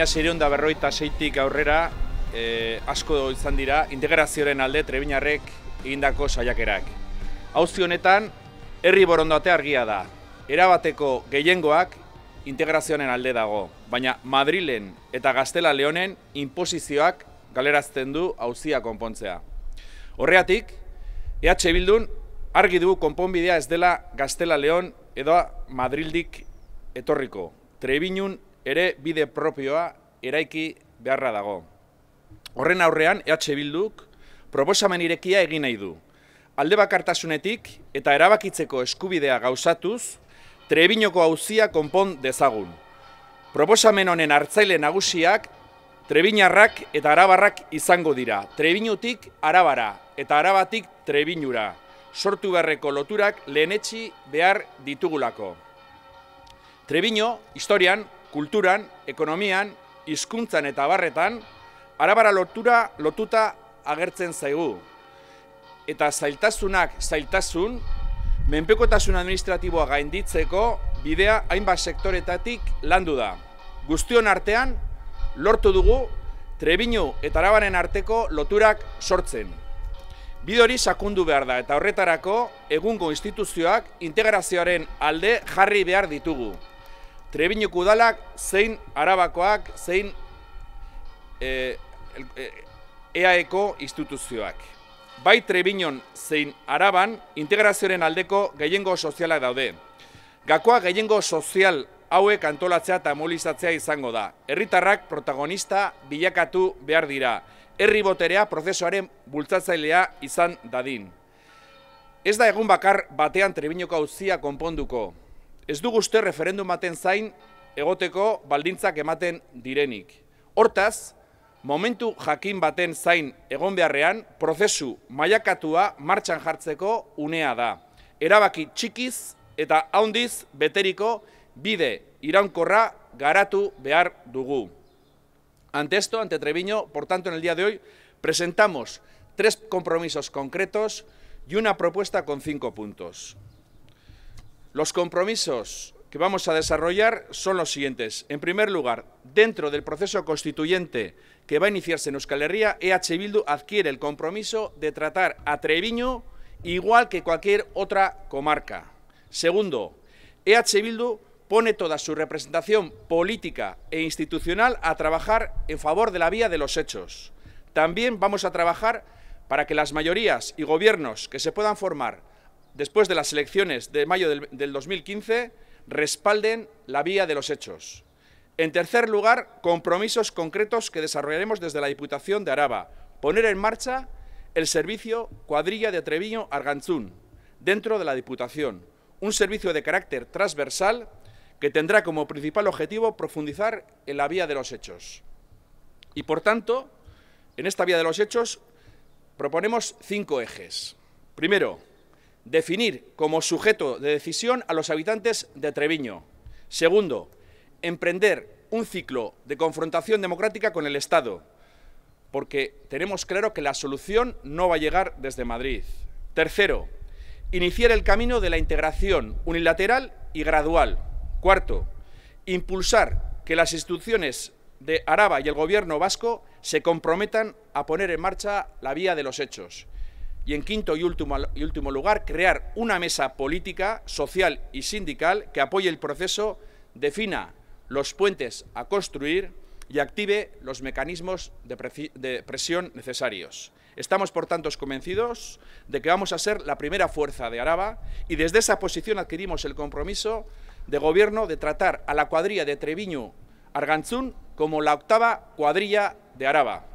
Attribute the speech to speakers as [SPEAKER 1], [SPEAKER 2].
[SPEAKER 1] mila da berroita seitik aurrera e, asko izan dira integrazioaren alde Trebinarrek egindako saiakerak. Hauzi honetan, herri borondate argia da. Erabateko gehiengoak integrazioaren alde dago, baina Madrilen eta Gaztela Leonen inposizioak galerazten du hauzia konpontzea. Horreatik, EH Bildun argi du konponbidea ez dela Gaztela Leon edo Madrildik etorriko. Trebinun ere bide propioa eraiki beharra dago. Horren aurrean, EH Bilduk proposamen irekia egin nahi du. Alde bakartasunetik eta erabakitzeko eskubidea gauzatuz, Trebinoko hauzia konpon dezagun. Proposamen honen hartzaile nagusiak Trebinarrak eta Arabarrak izango dira. Trebinutik Arabara eta Arabatik Trebinura. Sortu beharreko loturak lehenetxi behar ditugulako. Trebino, historian, kulturan, ekonomian, hizkuntzan eta barretan, Arabara lotura lotuta agertzen zaigu. Eta zailtasunak zailtasun, menpekotasun administratiboa gainditzeko bidea hainbat sektoretatik landu da. Guztion artean, lortu dugu Trebinu eta Arabaren arteko loturak sortzen. Bide hori sakundu behar da eta horretarako egungo instituzioak integrazioaren alde jarri behar ditugu. Trebinuko udalak zein Arabakoak zein e, e, EAEko instituzioak bai Trebinon zein Araban integrazioaren aldeko gehiengo sozialak daude. Gakoa gehiengo sozial hauek antolatzea eta mobilizatzea izango da. Herritarrak protagonista bilakatu behar dira. Herri boterea prozesuaren bultzatzailea izan dadin. Ez da egun bakar batean Trebinoko auzia konponduko. Ez du guzti referendum baten zain egoteko baldintzak ematen direnik. Hortaz, momentu jakin baten zain egon beharrean, prozesu mailakatua martxan jartzeko unea da. Erabaki txikiz eta haundiz beteriko bide iraunkorra garatu behar dugu. Ante esto, ante Treviño, por tanto, en el día de hoy, presentamos tres compromisos concretos y una propuesta con cinco puntos. Los compromisos que vamos a desarrollar son los siguientes. En primer lugar, dentro del proceso constituyente que va a iniciarse en Euskal Herria, EH Bildu adquiere el compromiso de tratar a Treviño igual que cualquier otra comarca. Segundo, EH Bildu pone toda su representación política e institucional a trabajar en favor de la vía de los hechos. También vamos a trabajar para que las mayorías y gobiernos que se puedan formar después de las elecciones de mayo del, del 2015 respalden la vía de los hechos. En tercer lugar, compromisos concretos que desarrollaremos desde la Diputación de Araba. Poner en marcha el servicio Cuadrilla de Treviño Arganzún dentro de la Diputación. Un servicio de carácter transversal que tendrá como principal objetivo profundizar en la vía de los hechos. Y por tanto, en esta vía de los hechos proponemos cinco ejes. Primero, definir como sujeto de decisión a los habitantes de Treviño. Segundo, emprender un ciclo de confrontación democrática con el Estado, porque tenemos claro que la solución no va a llegar desde Madrid. Tercero, iniciar el camino de la integración unilateral y gradual. Cuarto, impulsar que las instituciones de Araba y el gobierno vasco se comprometan a poner en marcha la vía de los hechos. Y en quinto y último, y último lugar, crear una mesa política, social y sindical que apoye el proceso, defina los puentes a construir y active los mecanismos de, presión necesarios. Estamos, por tanto, convencidos de que vamos a ser la primera fuerza de Araba y desde esa posición adquirimos el compromiso de gobierno de tratar a la cuadrilla de Treviño Arganzún como la octava cuadrilla de Araba.